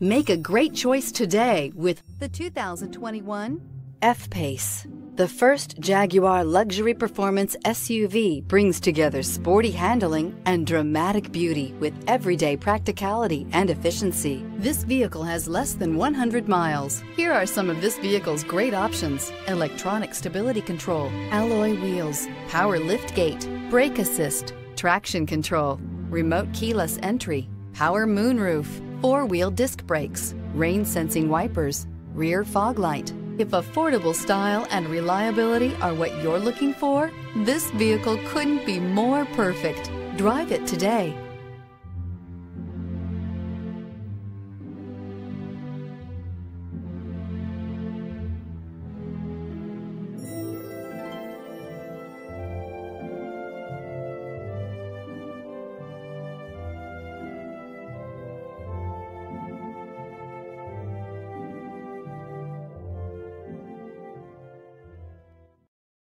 Make a great choice today with the 2021 F-Pace. The first Jaguar luxury performance SUV brings together sporty handling and dramatic beauty with everyday practicality and efficiency. This vehicle has less than 100 miles. Here are some of this vehicle's great options. Electronic stability control, alloy wheels, power lift gate, brake assist, traction control, remote keyless entry, power moonroof, four-wheel disc brakes, rain-sensing wipers, rear fog light. If affordable style and reliability are what you're looking for, this vehicle couldn't be more perfect. Drive it today.